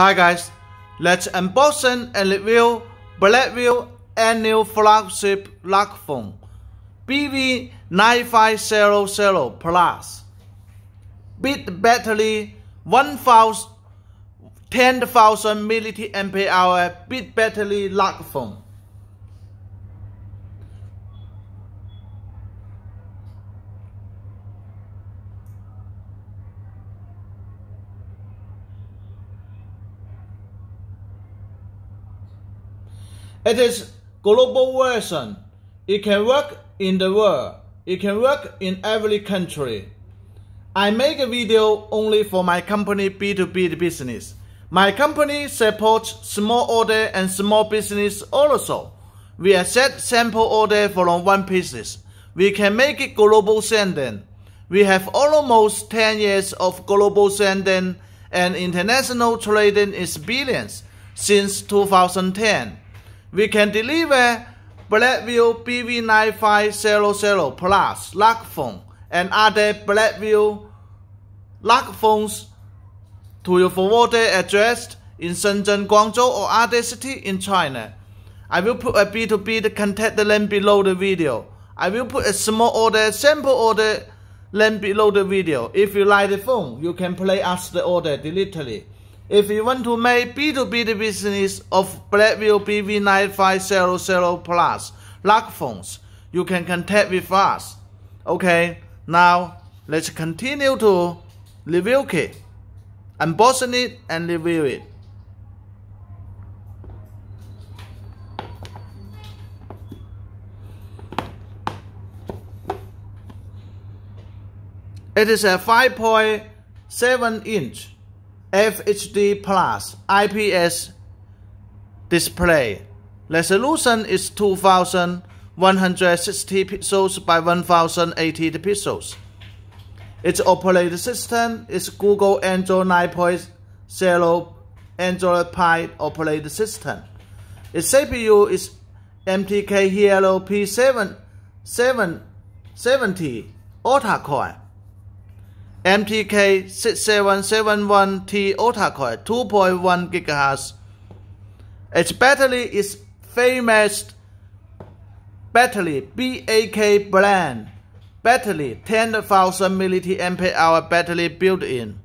Hi guys, let's unboxing and review Blackview new flagship lock phone BV9500 Plus. Bit battery 1000 10,000 mAh bit battery lock phone. It is global version. It can work in the world. It can work in every country. I make a video only for my company B2B business. My company supports small order and small business also. We accept sample order from one pieces. We can make it global sending. We have almost 10 years of global sending and international trading experience since 2010 we can deliver Blackview BV9500 Plus lock phone and other Blackview lock phones to your forwarder address in Shenzhen, Guangzhou or other city in China. I will put a B2B contact link below the video. I will put a small order sample order link below the video. If you like the phone, you can play us the order directly. If you want to make B2B business of Blackview BV9500 Plus lock phones, you can contact with us. Okay, now let's continue to review it, unboxing it and review it. It is a 5.7 inch FHD Plus IPS display. Resolution is 2160 pixels by 1080 pixels. Its operating system is Google Android 9.0 Android Pie operating system. Its CPU is MTK Helio P70 octa-core. MTK 6771T octa-core 2.1 GHz. Its battery is famous battery BAK brand battery 10,000 mAh battery built in.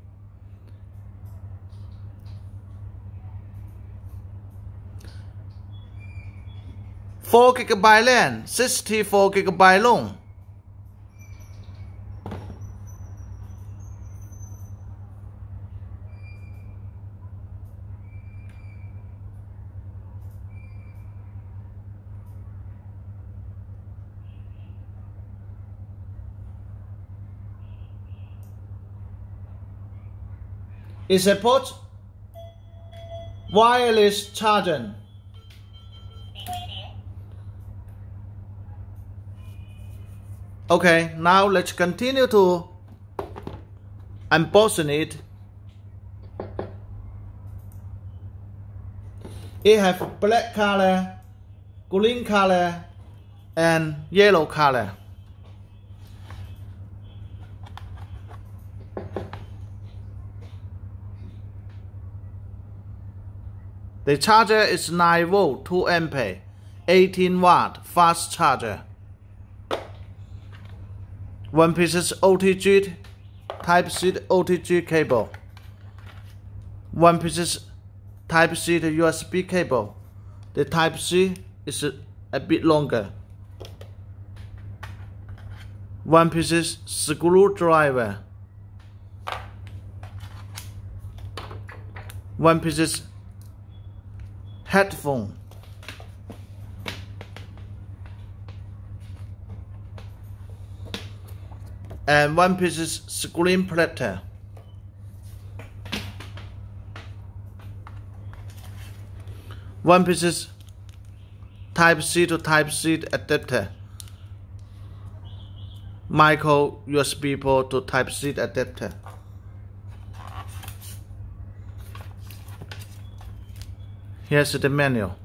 Four gigabyte RAM, 64 gigabyte long. It supports wireless charging. Okay, now let's continue to unboxing it. It have black color, green color, and yellow color. The charger is 9 volt 2 ampere 18 watt fast charger. One piece OTG Type C OTG cable. One piece Type C USB cable. The Type C is a bit longer. One piece screwdriver. One piece headphone. And one piece screen protector. One piece type C to type C adapter. Micro USB port to type C adapter Here's the manual.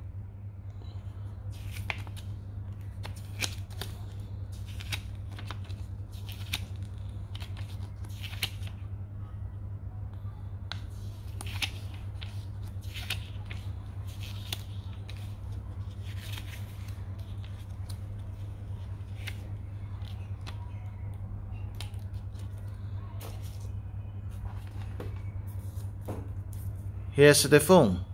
Here's the phone.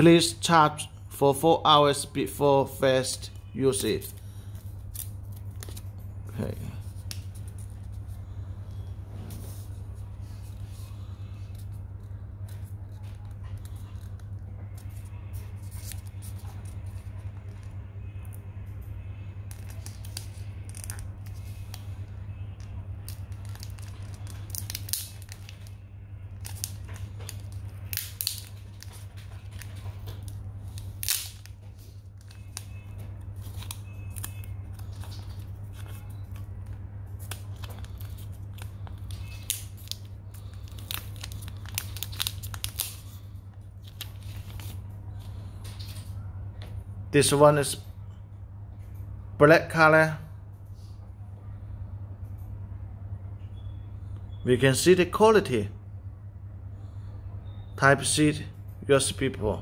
Please charge for 4 hours before first use it. Okay. This one is black color. We can see the quality. Type C USB port.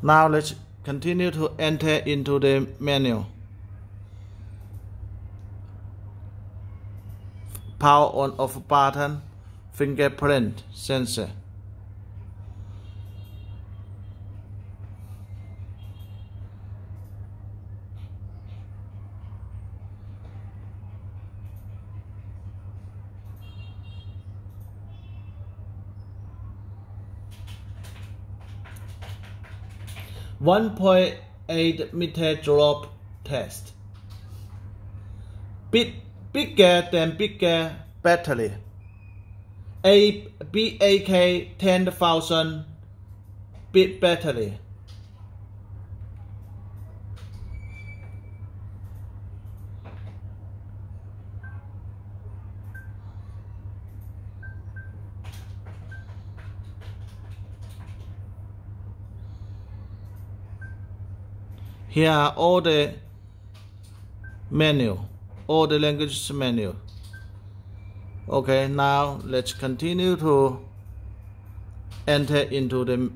Now let's Continue to enter into the menu. Power on off button, fingerprint sensor. One point eight meter drop test. Big, bigger than bigger battery. A BAK ten thousand bit battery. Here are all the menu, all the languages menu. Okay, now let's continue to enter into the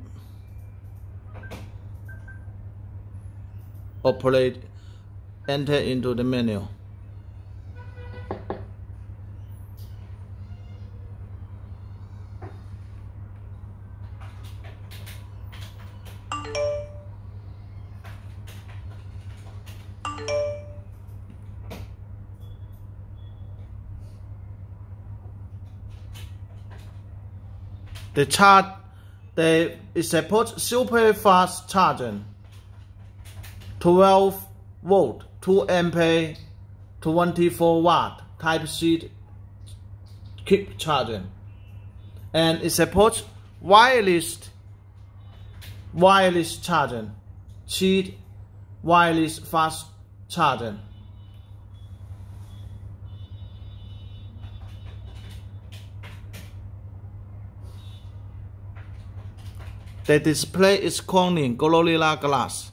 operate, enter into the menu. The charge they support super fast charging, 12 volt, 2 ampere, 24 watt Type C keep charging, and it supports wireless wireless charging, cheat wireless fast The display is Corning Gorilla Glass.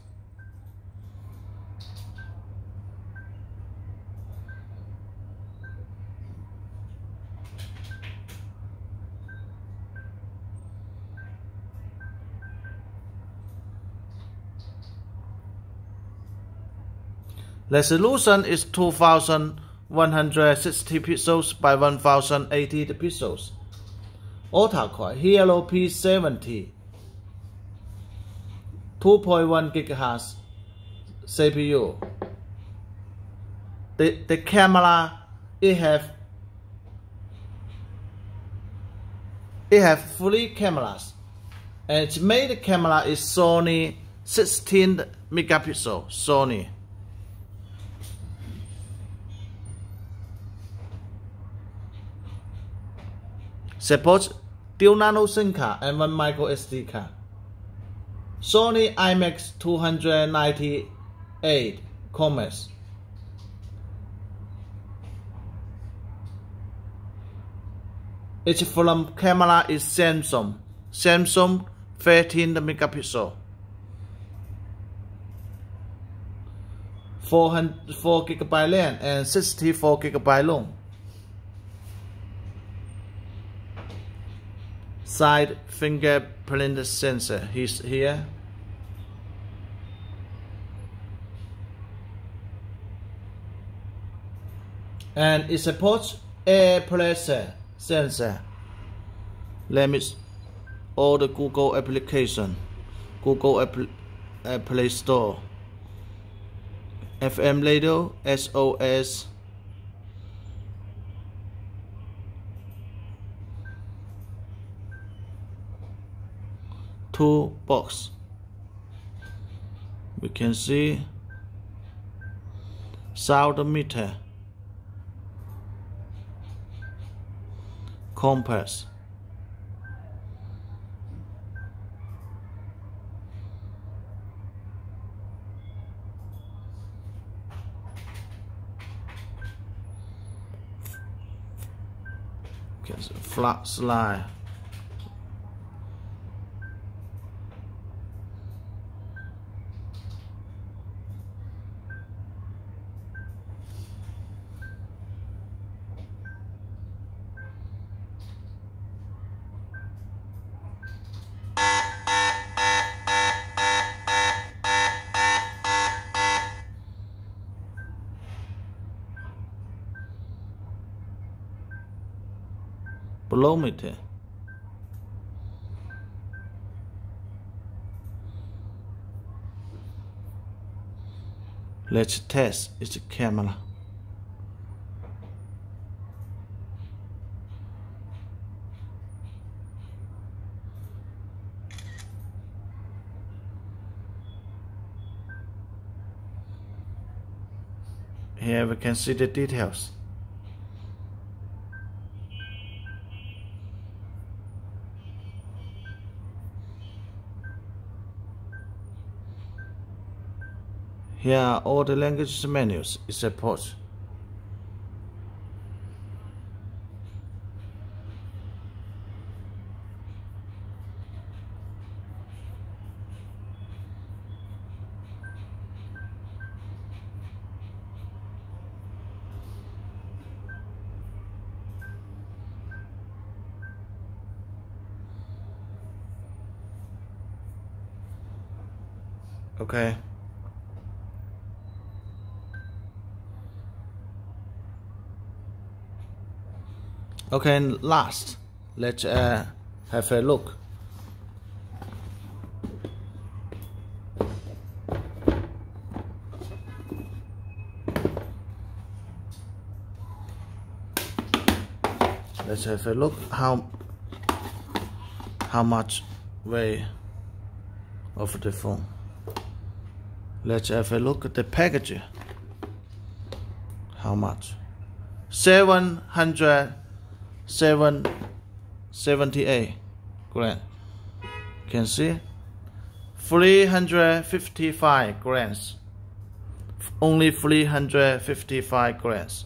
Resolution is 2160 pixels by 1080 pixels. Octa-core Helio P70 2.1 gigahertz CPU. The, the camera, it have it have fully cameras and its main camera is Sony 16 megapixel Sony. Supports dual nano SIM card and one micro SD card. Sony IMX 298 Commerce. Its film camera is Samsung, Samsung 13 megapixel. 4 gigabyte RAM and 64 gigabyte long. Side fingerprint sensor. Is here. And it supports air pressure sensor. Let me all the google application google App, uh, play store fm radio sos two box. We can see sound meter compass. Okay, so flat slide barometer Let's test its camera. Here we can see the details. Here are all the language menus it supports. Okay. Okay, and last, let's uh, have a look. Let's have a look how how much weight of the phone. Let's have a look at the package. How much? 700 seven seventy eight grams. Can see 355 grams. Only 355 grams.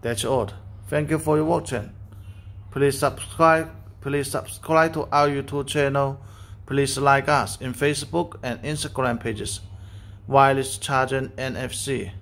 That's all. Thank you for your watching. Please subscribe. Please subscribe to our YouTube channel. Please like us in Facebook and Instagram pages. Wireless charging NFC.